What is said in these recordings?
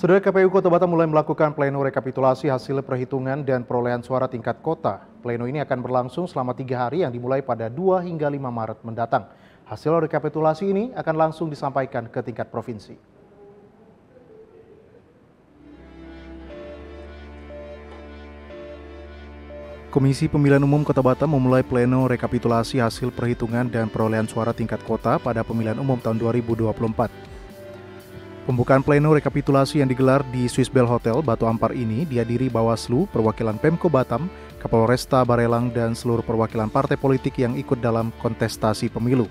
Saudara KPU Kota Batam mulai melakukan pleno rekapitulasi hasil perhitungan dan perolehan suara tingkat kota. Pleno ini akan berlangsung selama tiga hari yang dimulai pada 2 hingga 5 Maret mendatang. Hasil rekapitulasi ini akan langsung disampaikan ke tingkat provinsi. Komisi Pemilihan Umum Kota Batam memulai pleno rekapitulasi hasil perhitungan dan perolehan suara tingkat kota pada pemilihan umum tahun 2024. Pembukaan pleno rekapitulasi yang digelar di Swiss Bell Hotel Batu Ampar ini dihadiri Bawaslu, perwakilan Pemko Batam, Kapolresta Barelang, dan seluruh perwakilan partai politik yang ikut dalam kontestasi pemilu.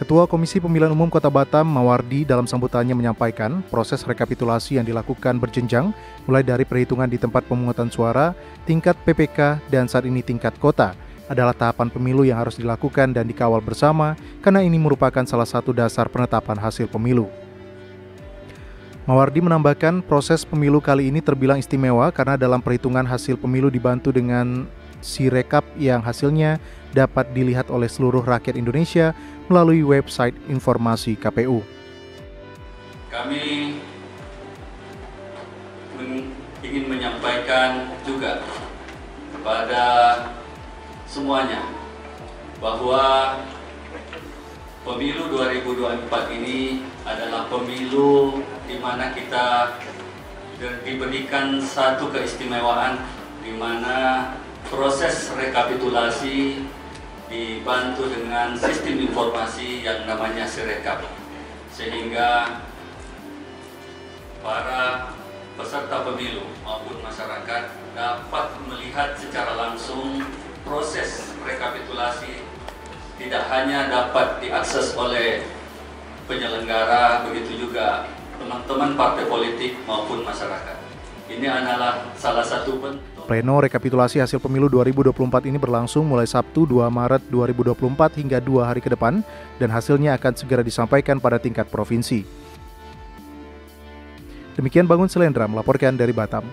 Ketua Komisi Pemilihan Umum Kota Batam, Mawardi, dalam sambutannya menyampaikan proses rekapitulasi yang dilakukan berjenjang mulai dari perhitungan di tempat pemungutan suara, tingkat PPK, dan saat ini tingkat kota adalah tahapan pemilu yang harus dilakukan dan dikawal bersama karena ini merupakan salah satu dasar penetapan hasil pemilu. Mawardi menambahkan proses pemilu kali ini terbilang istimewa karena dalam perhitungan hasil pemilu dibantu dengan si rekap yang hasilnya dapat dilihat oleh seluruh rakyat Indonesia melalui website informasi KPU. Kami ingin menyampaikan juga kepada semuanya bahwa pemilu 2024 ini adalah pemilu di mana kita diberikan satu keistimewaan di mana proses rekapitulasi dibantu dengan sistem informasi yang namanya Sirekap. Sehingga para peserta pemilu maupun masyarakat dapat melihat secara langsung proses rekapitulasi tidak hanya dapat diakses oleh penyelenggara begitu juga teman-teman partai politik maupun masyarakat. Ini adalah salah satu bentuk Pleno rekapitulasi hasil pemilu 2024 ini berlangsung mulai Sabtu 2 Maret 2024 hingga dua hari ke depan dan hasilnya akan segera disampaikan pada tingkat provinsi. Demikian Bangun Selendra melaporkan dari Batam.